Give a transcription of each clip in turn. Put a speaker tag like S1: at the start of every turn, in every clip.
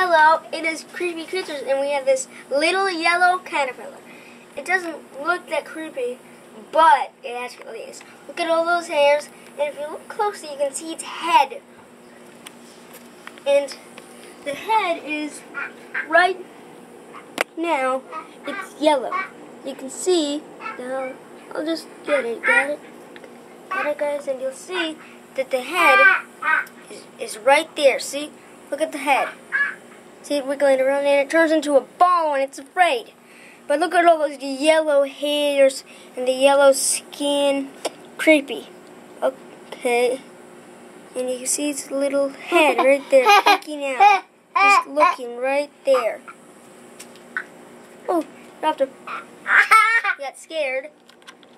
S1: Hello, it is Creepy Creatures, and we have this little yellow caterpillar. It doesn't look that creepy, but it actually is. Look at all those hairs, and if you look closely, you can see its head. And the head is right now, it's yellow. You can see, now, I'll just get it, got it? Got it, guys, and you'll see that the head is, is right there, see? Look at the head. See it wiggling around and it turns into a ball and it's afraid. But look at all those yellow hairs and the yellow skin. Creepy. Okay. And you can see its little head right there peeking out. Just looking right there. Oh, dropped a... got scared.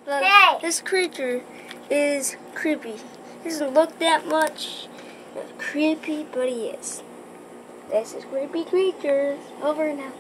S1: But this creature is creepy. He doesn't look that much creepy, but he is. This is Creepy Creatures. Over and out.